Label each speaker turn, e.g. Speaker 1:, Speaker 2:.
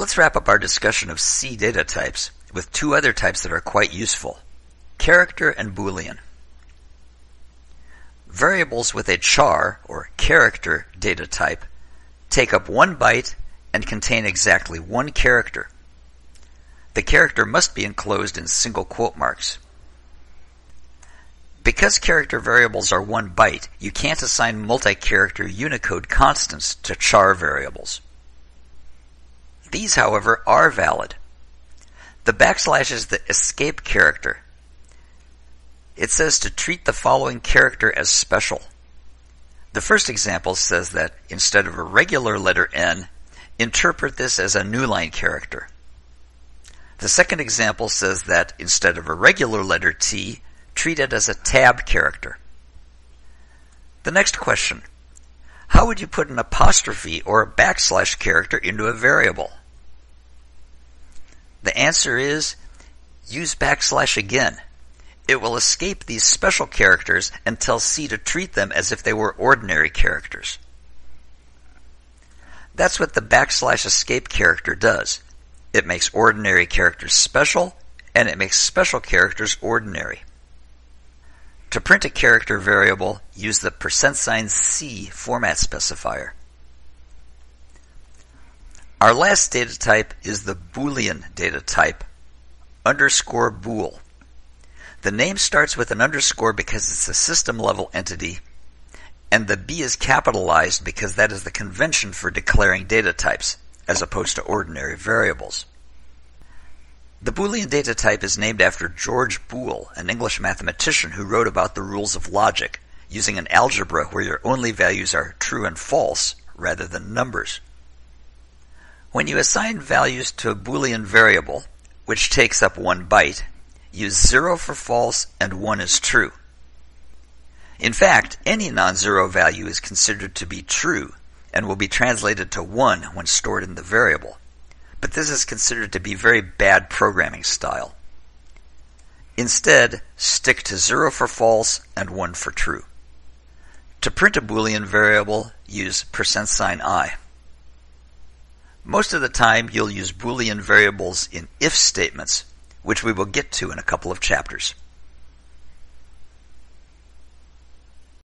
Speaker 1: Let's wrap up our discussion of C data types with two other types that are quite useful, character and boolean. Variables with a char, or character, data type take up one byte and contain exactly one character. The character must be enclosed in single quote marks. Because character variables are one byte, you can't assign multi-character Unicode constants to char variables. These, however, are valid. The backslash is the escape character. It says to treat the following character as special. The first example says that instead of a regular letter N, interpret this as a newline character. The second example says that instead of a regular letter T, treat it as a tab character. The next question. How would you put an apostrophe or a backslash character into a variable? The answer is use backslash again. It will escape these special characters and tell C to treat them as if they were ordinary characters. That's what the backslash escape character does. It makes ordinary characters special, and it makes special characters ordinary. To print a character variable, use the percent sign %C format specifier. Our last data type is the Boolean data type, underscore bool. The name starts with an underscore because it's a system level entity, and the B is capitalized because that is the convention for declaring data types, as opposed to ordinary variables. The Boolean data type is named after George Boole, an English mathematician who wrote about the rules of logic, using an algebra where your only values are true and false rather than numbers. When you assign values to a Boolean variable, which takes up one byte, use 0 for false and 1 is true. In fact, any non-zero value is considered to be true and will be translated to 1 when stored in the variable. But this is considered to be very bad programming style. Instead, stick to 0 for false and 1 for true. To print a Boolean variable, use percent sign %i. Most of the time, you'll use Boolean variables in if statements, which we will get to in a couple of chapters.